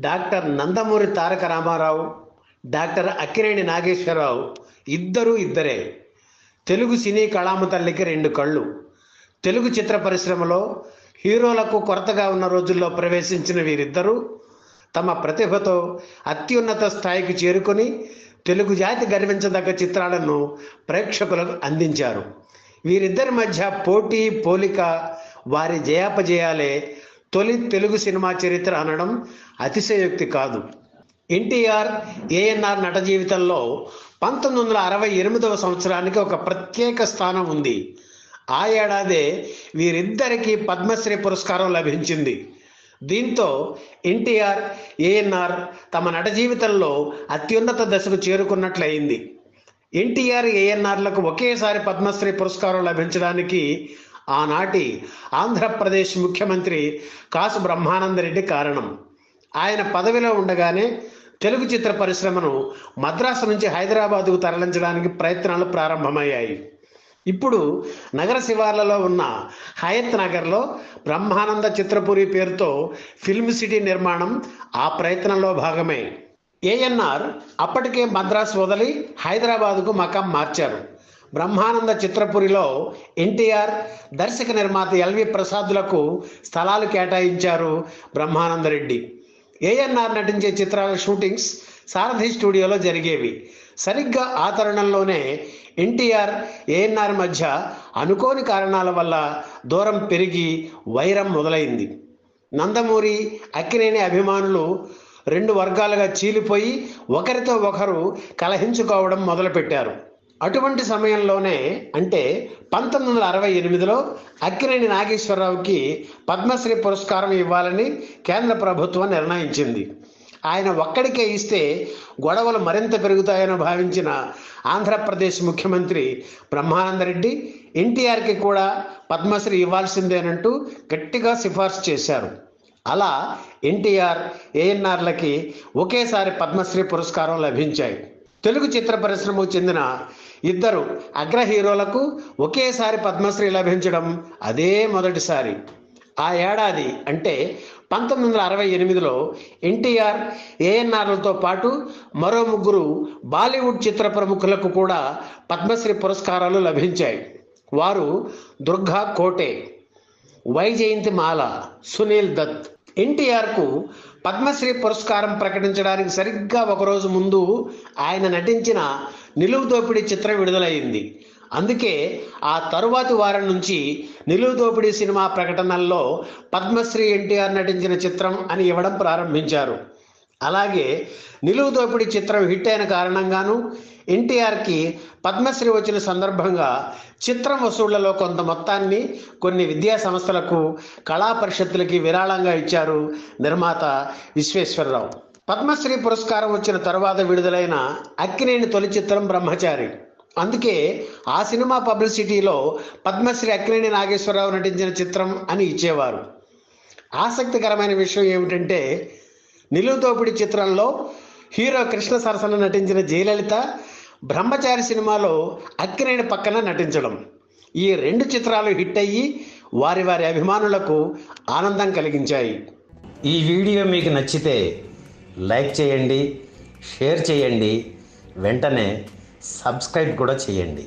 Doctor Nandamuri Taraka Ramarao doctor Akkineni Nageswararao ఇద్దరూ ఇద్దరే. తెలుగు సినీ కళామ తల్లికి రెండు కళ్ళు. తెలుగు చిత్ర పరిశ్రమలో హీరోలకు కొరతగా ఉన్న రోజుల్లో ప్రవేశించిన వీరిద్దరూ తమ ప్రతిభతో అత్యున్నత స్థాయికి చేరుకొని తెలుగు జాతి గర్వించదగ్గ చిత్రాలను ప్రేక్షకులకు అందించారు. వీరిద్దరి మధ్య పోటీ పోలిక వారి జయాపజయాలే తొలి తెలుగు సినిమా చరిత్ర అనడం అతిశయోక్తి కాదు. ఎన్టీఆర్ ఏఎన్ఆర్ నట జీవితంలో పంతొమ్మిది వందల అరవై ఎనిమిదవ సంవత్సరానికి ఒక ప్రత్యేక స్థానం ఉంది. ఆ ఏడాదే వీరిద్దరికీ పద్మశ్రీ పురస్కారం లభించింది. దీంతో ఎన్టీఆర్ ఏఎన్ఆర్ తమ నట జీవితంలో అత్యున్నత దశకు చేరుకున్నట్లయింది. ఎన్టీఆర్ ఏఎన్ఆర్లకు ఒకేసారి పద్మశ్రీ పురస్కారం లభించడానికి ఆనాటి ఆంధ్రప్రదేశ్ ముఖ్యమంత్రి కాసు బ్రహ్మానందరెడ్డి కారణం. ఆయన పదవిలో ఉండగానే తెలుగు చిత్ర పరిశ్రమను మద్రాసు నుంచి హైదరాబాదుకు తరలించడానికి ప్రయత్నాలు ప్రారంభమయ్యాయి. ఇప్పుడు నగర శివార్లలో ఉన్న హయత్ నగర్లో బ్రహ్మానంద చిత్రపురి పేరుతో ఫిల్మ్ సిటీ నిర్మాణం ఆ ప్రయత్నంలో భాగమే. ఏఎన్ఆర్ అప్పటికే మద్రాసు వదిలి హైదరాబాదుకు మకాం మార్చారు. బ్రహ్మానంద చిత్రపురిలో ఎన్టీఆర్ దర్శక నిర్మాత ఎల్వి ప్రసాద్లకు స్థలాలు కేటాయించారు బ్రహ్మానందరెడ్డి. ఏఎన్ఆర్ నటించే చిత్రాల షూటింగ్స్ సారథి స్టూడియోలో జరిగేవి. సరిగ్గా ఆ తరుణంలోనే ఎన్టీఆర్ ఏఎన్ఆర్ మధ్య అనుకోని కారణాల వల్ల దూరం పెరిగి వైరం మొదలైంది. నందమూరి అక్కినేని అభిమానులు రెండు వర్గాలుగా చీలిపోయి ఒకరితో ఒకరు కలహించుకోవడం మొదలుపెట్టారు. అటువంటి సమయంలోనే అంటే పంతొమ్మిది వందల అరవై ఎనిమిదిలో అక్కినేని నాగేశ్వరరావుకి పద్మశ్రీ పురస్కారం ఇవ్వాలని కేంద్ర ప్రభుత్వం నిర్ణయించింది. ఆయన ఒక్కడికే ఇస్తే గొడవలు మరింత పెరుగుతాయని భావించిన ఆంధ్రప్రదేశ్ ముఖ్యమంత్రి బ్రహ్మానందరెడ్డి ఎన్టీఆర్కి కూడా పద్మశ్రీ ఇవ్వాల్సిందేనంటూ గట్టిగా సిఫార్సు చేశారు. అలా ఎన్టీఆర్ ఏఎన్ఆర్లకి ఒకేసారి పద్మశ్రీ పురస్కారం లభించాయి. తెలుగు చిత్ర పరిశ్రమకు చెందిన ఇద్దరు అగ్ర హీరోలకు ఒకేసారి పద్మశ్రీ లభించడం అదే మొదటిసారి. ఆ ఏడాది అంటే పంతొమ్మిది వందల అరవై ఎనిమిదిలో ఎన్టీఆర్ ఏఎన్ఆర్లతో పాటు మరో ముగ్గురు బాలీవుడ్ చిత్ర ప్రముఖులకు కూడా పద్మశ్రీ పురస్కారాలు లభించాయి. వారు దుర్గా కోటే వైజయంతి మాల సునీల్ దత్. ఎన్టీఆర్కు పద్మశ్రీ పురస్కారం ప్రకటించడానికి సరిగ్గా ఒకరోజు ముందు ఆయన నటించిన నిలువు దోపిడీ చిత్రం విడుదలైంది. అందుకే ఆ తరువాతి వారం నుంచి నిలువు దోపిడీ సినిమా ప్రకటనల్లో పద్మశ్రీ ఎన్టీఆర్ నటించిన చిత్రం అని ఇవ్వడం ప్రారంభించారు. అలాగే నిలువు దోపిడీ చిత్రం హిట్ అయిన కారణంగాను ఎన్టీఆర్కి పద్మశ్రీ వచ్చిన సందర్భంగా చిత్రం వసూళ్ళలో కొంత మొత్తాన్ని కొన్ని విద్యా సంస్థలకు కళా పరిషత్తులకి విరాళంగా ఇచ్చారు నిర్మాత విశ్వేశ్వరరావు. పద్మశ్రీ పురస్కారం వచ్చిన తర్వాత విడుదలైన అక్కినేని తొలి చిత్రం బ్రహ్మచారి. అందుకే ఆ సినిమా పబ్లిసిటీలో పద్మశ్రీ అక్కినేని నాగేశ్వరరావు నటించిన చిత్రం అని ఇచ్చేవారు. ఆసక్తికరమైన విషయం ఏమిటంటే నిలువుతోపిడి చిత్రంలో హీరో కృష్ణ సరసన నటించిన జయలలిత బ్రహ్మచారి సినిమాలో అక్కినేని పక్కన నటించడం. ఈ రెండు చిత్రాలు హిట్ అయ్యి వారి వారి అభిమానులకు ఆనందం కలిగించాయి. ఈ వీడియో మీకు నచ్చితే లైక్ చేయండి షేర్ చేయండి వెంటనే సబ్స్క్రైబ్ కూడా చేయండి.